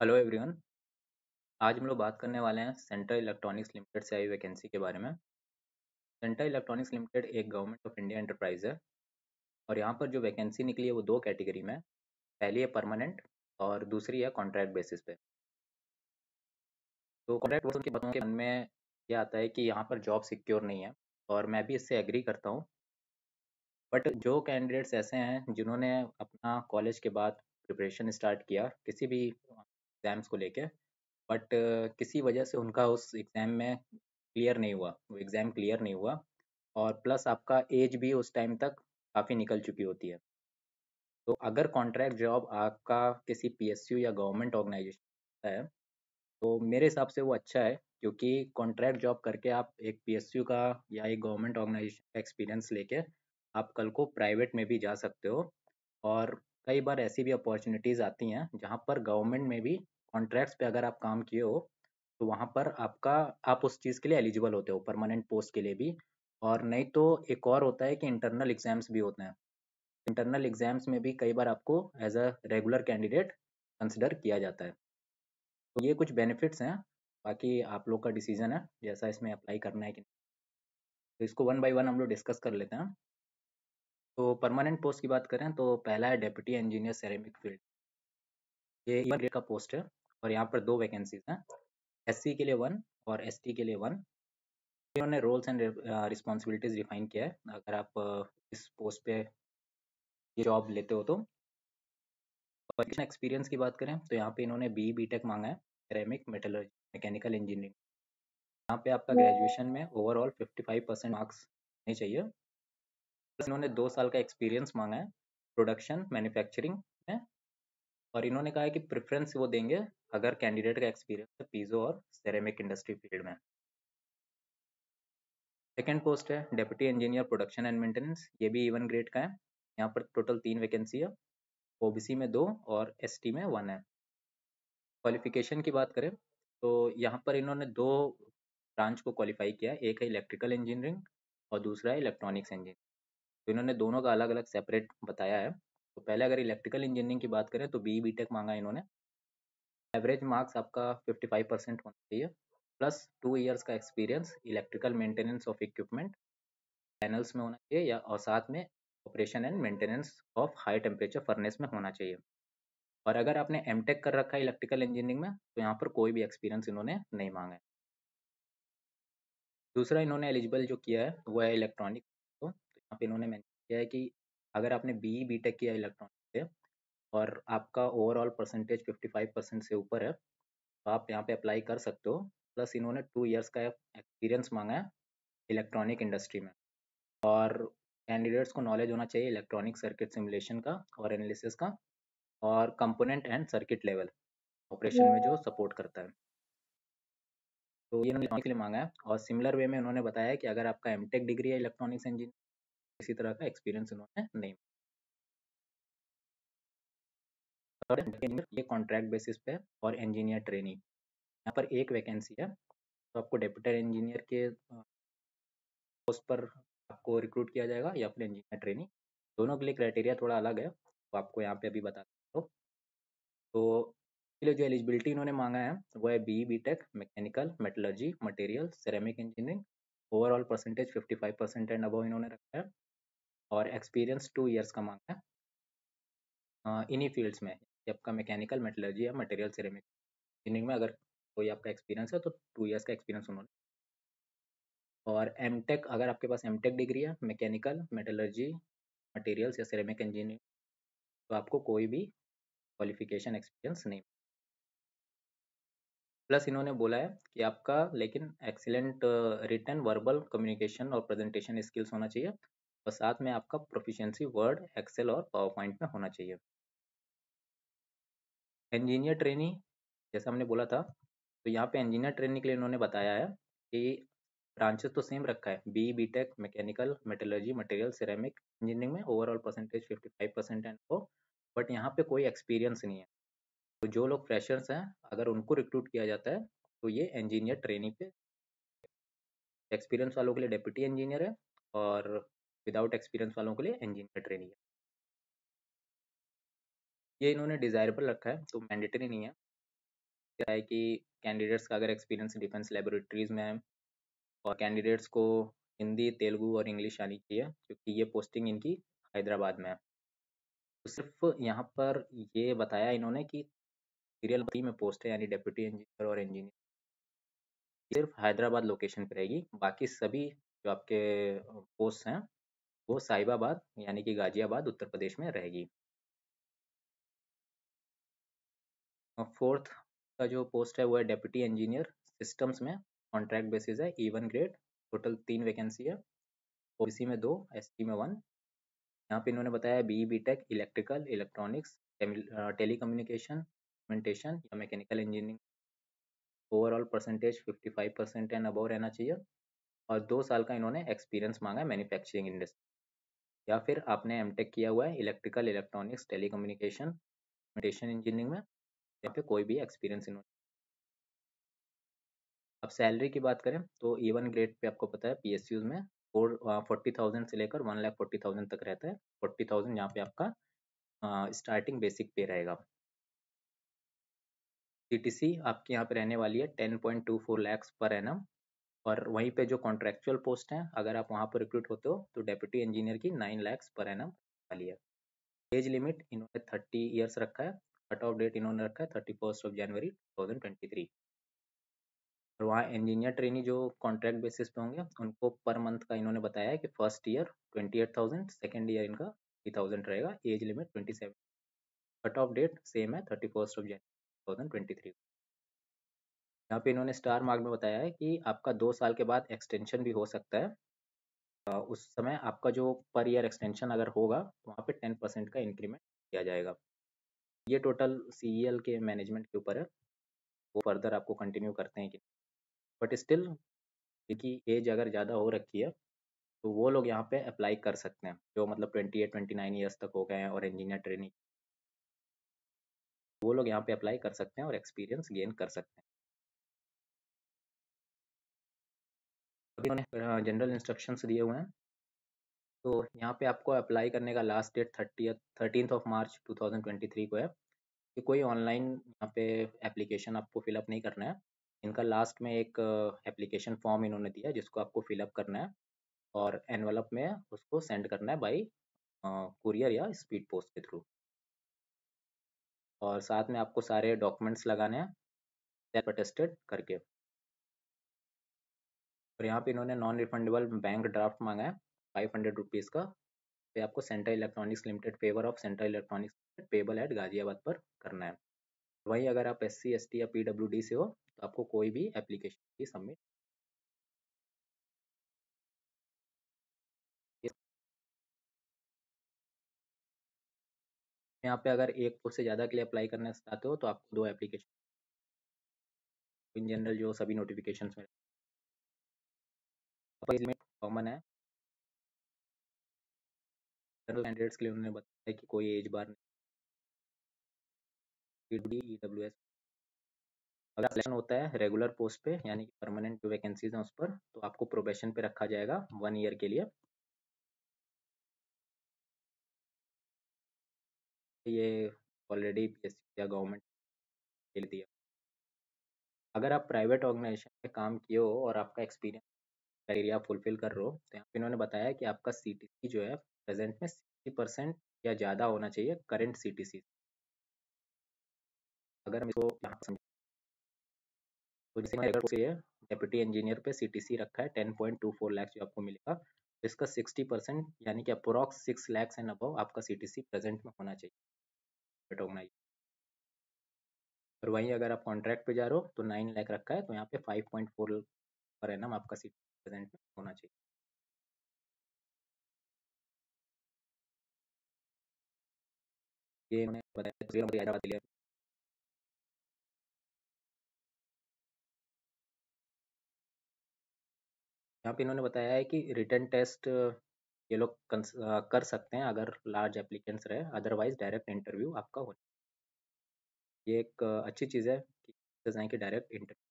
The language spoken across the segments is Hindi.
हेलो एवरीवन, आज हम लोग बात करने वाले हैं सेंट्रल इलेक्ट्रॉनिक्स लिमिटेड से आई वैकेंसी के बारे में। सेंट्रल इलेक्ट्रॉनिक्स लिमिटेड एक गवर्नमेंट ऑफ़ इंडिया एंटरप्राइज है और यहाँ पर जो वैकेंसी निकली है वो दो कैटेगरी में पहली है परमानेंट और दूसरी है कॉन्ट्रैक्ट बेसिस पे। तो कॉन्ट्रैक्ट के बातों के मन में ये आता है कि यहाँ पर जॉब सिक्योर नहीं है और मैं भी इससे एग्री करता हूँ। बट जो कैंडिडेट्स ऐसे हैं जिन्होंने अपना कॉलेज के बाद प्रिपरेशन स्टार्ट किया, किसी भी एग्ज़ाम्स को लेके बट किसी वजह से उनका उस एग्ज़ाम में क्लियर नहीं हुआ, वो एग्ज़ाम क्लियर नहीं हुआ और प्लस आपका एज भी उस टाइम तक काफ़ी निकल चुकी होती है। तो अगर कॉन्ट्रैक्ट जॉब आपका किसी पीएसयू या गवर्नमेंट ऑर्गेनाइजेशन है तो मेरे हिसाब से वो अच्छा है क्योंकि कॉन्ट्रैक्ट जॉब करके आप एक पीएसयू का या एक गवर्नमेंट ऑर्गेनाइजेशन का एक्सपीरियंस लेके आप कल को प्राइवेट में भी जा सकते हो और कई बार ऐसी भी अपॉर्चुनिटीज़ आती हैं, जहाँ पर गवर्नमेंट में भी कॉन्ट्रैक्ट्स पे अगर आप काम किए हो तो वहाँ पर आपका, आप उस चीज़ के लिए एलिजिबल होते हो परमानेंट पोस्ट के लिए भी। और नहीं तो एक और होता है कि इंटरनल एग्ज़ाम्स भी होते हैं। इंटरनल एग्ज़ाम्स में भी कई बार आपको as a regular candidate consider किया जाता है। तो ये कुछ बेनिफिट्स हैं, बाकी आप लोग का डिसीज़न है, जैसा इसमें अप्लाई करना है कि तो इसको वन बाय वन हम लोग डिस्कस कर लेते हैं। तो परमानेंट पोस्ट की बात करें तो पहला है डेप्यूटी इंजीनियर सेरेमिक फ़ील्ड ये ग्रेड का पोस्ट है और यहाँ पर दो वैकेंसीज हैं एससी के लिए वन और एसटी के लिए वन इन्होंने रोल्स एंड रिस्पॉन्सिबिलिटीज डिफाइन किया है अगर आप इस पोस्ट पे ये जॉब लेते हो तो। एक्सपीरियंस की बात करें तो यहाँ पे इन्होंने बी बी टेक मांगा है सेरेमिक मेटलर्जी मैकेनिकल इंजीनियरिंग यहाँ पे आपका ग्रेजुएशन में ओवरऑल 55 परसेंट मार्क्स होने चाहिए। इन्होंने दो साल का एक्सपीरियंस मांगा है प्रोडक्शन मैन्युफैक्चरिंग में, और इन्होंने कहा है कि प्रेफरेंस वो देंगे अगर कैंडिडेट का एक्सपीरियंस है पीजो और सेरेमिक इंडस्ट्री फ़ील्ड में। सेकेंड पोस्ट है deputy engineer production and maintenance ये भी इवन ग्रेड का है। यहाँ पर टोटल तीन वैकेंसी है ओबीसी में दो और एसटी में वन है। क्वालिफिकेशन की बात करें तो यहाँ पर इन्होंने दो ब्रांच को क्वालिफाई किया एक है इलेक्ट्रिकल इंजीनियरिंग और दूसरा है इलेक्ट्रॉनिक्स इंजीनियरिंग तो इन्होंने दोनों का अलग अलग सेपरेट बताया है। तो पहले अगर इलेक्ट्रिकल इंजीनियरिंग की बात करें तो बी बी टेक मांगा इन्होंने। एवरेज मार्क्स आपका 55 परसेंट होना चाहिए प्लस टू इयर्स का experience electrical maintenance of equipment panels में होना चाहिए या, और साथ में operation and maintenance of high temperature furnace में होना चाहिए। और अगर आपने एम कर रखा है इलेक्ट्रिकल इंजीनियरिंग में तो यहाँ पर कोई भी एक्सपीरियंस इन्होंने नहीं मांगा है। दूसरा इन्होंने एलिजिबल जो किया है, वो है इलेक्ट्रॉनिक पे इन्होंने मैंशन किया है कि अगर आपने बी बी टेक किया इलेक्ट्रॉनिक से और आपका ओवरऑल परसेंटेज 55 परसेंट से ऊपर है तो आप यहाँ पे अप्लाई कर सकते हो। प्लस इन्होंने टू इयर्स का एक्सपीरियंस मांगा है इलेक्ट्रॉनिक इंडस्ट्री में। और कैंडिडेट्स को नॉलेज होना चाहिए इलेक्ट्रॉनिक सर्किट सिमुलेशन का और एनालिसिस का और component and circuit level operation में जो सपोर्ट करता है। तो ये इन्होंने के लिए मांगा है और सिमिलर वे में उन्होंने बताया कि अगर आपका एम डिग्री है इलेक्ट्रॉनिक्स इंजीनियर किसी तरह का एक्सपीरियंस उन्होंने नहीं ये कॉन्ट्रैक्ट बेसिस पे और इंजीनियर ट्रेनिंग यहाँ पर एक वैकेंसी है तो आपको डेप्यूटी इंजीनियर के पोस्ट पर आपको रिक्रूट किया जाएगा या फिर इंजीनियर ट्रेनिंग दोनों के लिए क्राइटेरिया थोड़ा अलग है तो आपको यहाँ पे अभी बता दो तो लिए जो एलिजिबिलिटी इन्होंने मांगा है, वो है B B tech mechanical metallurgy material ceramic engineering overall percentage 55 percent and above इन्होंने रखा है। और एक्सपीरियंस टू इयर्स का मांगा। है इन्हीं फील्ड्स में आपका मैकेनिकल मेटलर्जी या मटेरियल सिरेमिक इंजीनियरिंग में अगर कोई आपका एक्सपीरियंस है तो टू ईयर्स का एक्सपीरियंस उन्होंने। और एम टेक अगर आपके पास एम टेक डिग्री है मैकेनिकल मेटलर्जी मटेरियल्स या सिरेमिक इंजीनियरिंग तो आपको कोई भी क्वालिफिकेशन एक्सपीरियंस नहीं प्लस इन्होंने बोला है कि आपका लेकिन एक्सीलेंट रिटर्न वर्बल कम्युनिकेशन और प्रेजेंटेशन स्किल्स होना चाहिए। और साथ में आपका प्रोफिशिएंसी वर्ड एक्सेल और पावर पॉइंट में होना चाहिए। इंजीनियर ट्रेनिंग जैसा हमने बोला था तो यहाँ पे इंजीनियर ट्रेनिंग के लिए इन्होंने बताया है कि ब्रांचेस तो सेम रखा है। B B tech mechanical metallurgy material ceramic engineering में ओवरऑल परसेंटेज 55 परसेंट एंड को बट यहाँ पे कोई एक्सपीरियंस नहीं है। तो जो लोग फ्रेशर्स हैं, अगर उनको रिक्रूट किया जाता है तो ये इंजीनियर ट्रेनिंग पे एक्सपीरियंस वालों के लिए डेप्यूटी इंजीनियर है और विदाउट एक्सपीरियंस वालों के लिए इंजीनियर ट्रेनिंग है। ये इन्होंने डिज़ायरेबल रखा है तो मैंडेटरी नहीं है। क्या है कि कैंडिडेट्स का अगर एक्सपीरियंस डिफेंस लेबोरेटरीज में है, और कैंडिडेट्स को हिंदी, तेलुगु और इंग्लिश आनी चाहिए, क्योंकि ये पोस्टिंग इनकी हैदराबाद में है। तो सिर्फ़ यहाँ पर ये बताया इन्होंने कि सीरियल में पोस्ट है, यानी डेप्यूटी इंजीनियर और इंजीनियर सिर्फ़ हैदराबाद लोकेशन पर रहेगी, बाकी सभी जो आपके पोस्ट हैं वो साहिबाबाद यानी कि गाजियाबाद, उत्तर प्रदेश में रहेगी। फोर्थ का जो पोस्ट है, वो है डेप्यूटी इंजीनियर, सिस्टम्स में, कॉन्ट्रैक्ट बेसिस है, इवन ग्रेड, टोटल तीन वैकेंसी है, ओबीसी में दो एस में वन। यहाँ पे इन्होंने बताया B B tech electrical, electronics telecommunication या mechanical engineering. Overall percentage 55 percent and above रहना चाहिए। और दो साल का इन्होंने एक्सपीरियंस मांगा है मैन्युफैक्चरिंग इंडस्ट्री या फिर आपने एम किया हुआ है electrical electronics telecommunication engineering में, या फिर कोई भी एक्सपीरियंस इन्होंने। अब सैलरी की बात करें तो ईवन ग्रेड पे आपको पता है पीएसयू में फोर फोर्टी थाउज़ेंड से लेकर वन लाख फोर्टी थाउज़ेंड तक रहता है। फोर्टी थाउज़ेंड यहाँ पे आपका स्टार्टिंग बेसिक पे रहेगा। सी आपके यहाँ पे रहने वाली है ten point two four lakhs per annum और वहीं पे जो कॉन्ट्रेक्चुअल पोस्ट हैं, अगर आप वहाँ पर रिक्रूट होते हो तो डेप्यूटी इंजीनियर की नाइन लैक्स पर एनम वाली है। एज लिमिट इन्होंने थर्टी ईयर्स रखा है कट ऑफ़ डेट इन्होंने रखा है thirty first of January two thousand twenty three और वहाँ इंजीनियर ट्रेनी जो कॉन्ट्रैक्ट बेसिस पे होंगे, उनको पर मंथ का इन्होंने बताया है कि first year twenty eight thousand second year इनका थ्री थाउज़ेंड रहेगा age limit twenty seven cut off date same है thirty first of January two thousand twenty three यहाँ पे इन्होंने स्टार मार्क में बताया है कि आपका दो साल के बाद एक्सटेंशन भी हो सकता है। उस समय आपका जो पर ईयर एक्सटेंशन अगर होगा तो वहाँ पे टेन परसेंट का इंक्रीमेंट किया जाएगा। ये टोटल सी e के मैनेजमेंट के ऊपर है। वो फर्दर आपको कंटिन्यू करते हैं कि बट स्टिल इनकी एज अगर ज़्यादा हो रखी है तो वो लोग यहाँ पे अप्लाई कर सकते हैं, जो मतलब twenty eight twenty nine years तक हो गए हैं और इंजीनियर ट्रेनिंग वो लोग यहाँ पे अप्लाई कर सकते हैं और एक्सपीरियंस गेन कर सकते हैं। अभी उन्होंने जनरल इंस्ट्रक्शंस दिए हुए हैं। तो यहाँ पे आपको अप्लाई करने का last date thirty thirteen of March 2023 को है कि कोई ऑनलाइन यहाँ पे एप्लीकेशन आपको फिलअप नहीं करना है। इनका लास्ट में एक एप्लीकेशन फॉर्म इन्होंने दिया है जिसको आपको फिलअप करना है और एनवलप में उसको सेंड करना है बाई कुरियर या स्पीड पोस्ट के थ्रू और साथ में आपको सारे डॉक्यूमेंट्स लगाने हैं सेल्फ अटेस्टेड करके। और यहाँ पे इन्होंने नॉन रिफंडेबल बैंक ड्राफ्ट मांगा है फाइव हंड्रेड रुपीज़ का। पे आपको central electronics limited favour of central electronics payable at Ghaziabad पर करना है। वही अगर आप एस सी या पी से हो तो आपको कोई भी एप्लीकेशन की सबमिट यहाँ पे अगर एक पोस्ट से ज़्यादा के लिए अप्लाई करना चाहते हो तो आपको दो एप्लीकेशन इन जनरल जो सभी नोटिफिकेशंस में कॉमन है। कैंडिडेट्स के लिए उन्होंने बताया कि कोई एज बार नहीं। ई अगर सिलेक्शन होता है रेगुलर पोस्ट पे, यानी कि परमानेंट जो वैकेंसीज हैं उस पर तो आपको प्रोबेशन पे रखा जाएगा वन ईयर के लिए। ये ऑलरेडी पी या गवर्नमेंट दिया। अगर आप प्राइवेट ऑर्गेनाइजेशन में काम किए हो और आपका एक्सपीरियंस क्राइटेरिया फुलफिल कर रहे हो तो यहाँ पे इन्होंने बताया कि आपका सीटीसी जो है प्रेजेंट में सिक्सटी परसेंट या ज़्यादा होना चाहिए करेंट सी टी सी। अगर हम इसको यहाँ समझ तो जैसे मैंने डेप्यूटी इंजीनियर पे सीटीसी रखा है ten point two four lakhs जो आपको मिलेगा तो इसका सिक्सटी परसेंट यानी कि approx six lakhs and above आपका सीटीसी प्रेजेंट में होना चाहिए। और वहीं अगर आप कॉन्ट्रैक्ट पे जा रहे हो तो नाइन लैख रखा है तो यहाँ पे five point four per annum आपका सी प्रेजेंट होना चाहिए। ये उन्हें बताया यहाँ पे इन्होंने बताया है कि रिटर्न टेस्ट ये लोग कर सकते हैं अगर लार्ज एप्लीकेंट्स रहे, अदरवाइज़ डायरेक्ट इंटरव्यू आपका हो। ये एक अच्छी चीज़ है कि डायरेक्ट इंटरव्यू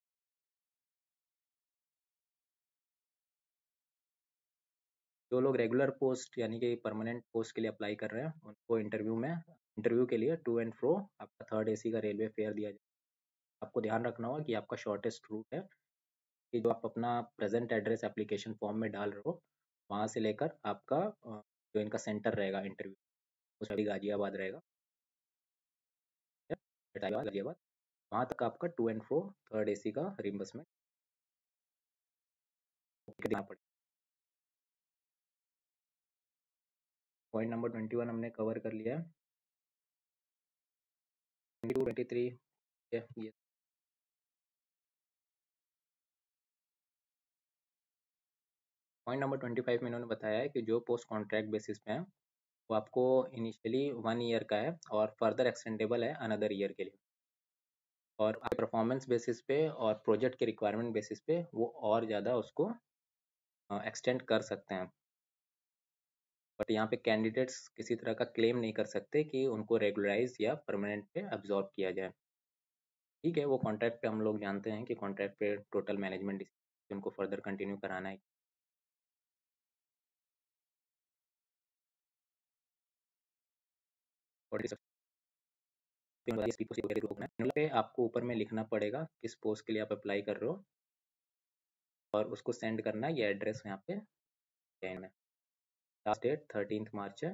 जो लोग रेगुलर पोस्ट यानी कि परमानेंट पोस्ट के लिए अप्लाई कर रहे हैं, उनको इंटरव्यू में इंटरव्यू के लिए टू एंड फ्रो आपका थर्ड एसी का रेलवे फेयर दिया जाए। आपको ध्यान रखना होगा कि आपका शॉर्टेस्ट रूट है कि जो आप अपना प्रेजेंट एड्रेस एप्लीकेशन फॉर्म में डाल रहे हो, वहाँ से लेकर आपका जो इनका सेंटर रहेगा इंटरव्यू उसमें भी गाजियाबाद रहेगा। गाजियाबाद, वहाँ तक आपका to and fro third AC का रिम्बर्समेंट देना पड़ेगा पॉइंट नंबर ट्वेंटी वन हमने कवर कर लिया। है पॉइंट नंबर ट्वेंटी फाइव में इन्होंने बताया है कि जो पोस्ट कॉन्ट्रैक्ट बेसिस पे हैं, वो आपको इनिशियली वन ईयर का है और फर्दर एक्सटेंडेबल है अनदर ईयर के लिए। और परफॉर्मेंस बेसिस पे और प्रोजेक्ट के रिक्वायरमेंट बेसिस पे वो और ज़्यादा उसको एक्सटेंड कर सकते हैं। बट यहाँ पे कैंडिडेट्स किसी तरह का क्लेम नहीं कर सकते कि उनको रेगुलराइज या परमानेंट पे अब्जॉर्ब किया जाए। ठीक है, वो कॉन्ट्रैक्ट पे हम लोग जानते हैं कि कॉन्ट्रैक्ट पे टोटल मैनेजमेंट उनको फर्दर कंटिन्यू कराना है। पे आपको ऊपर में लिखना पड़ेगा किस पोस्ट के लिए आप अप्लाई कर रहे हो और उसको सेंड करना ये एड्रेस यहाँ पे लास्ट डेट थर्टीन मार्च है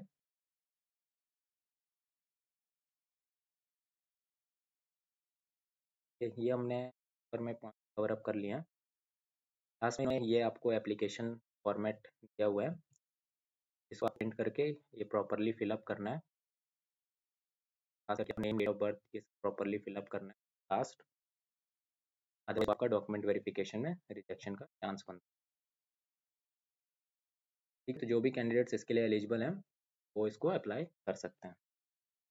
ये हमने ऊपर में कवर अप कर लिया। लास्ट में ये आपको एप्लीकेशन फॉर्मेट दिया हुआ है। इसको आप प्रिंट करके ये प्रॉपरली फिलअप करना है। Name date of birth properly fill up करना है। लास्ट अदरवाइज़ आपका डॉक्यूमेंट वेरिफिकेशन में रिजेक्शन का चांस बनता है। तो जो भी कैंडिडेट्स इसके लिए एलिजिबल हैं वो इसको अप्लाई कर सकते हैं।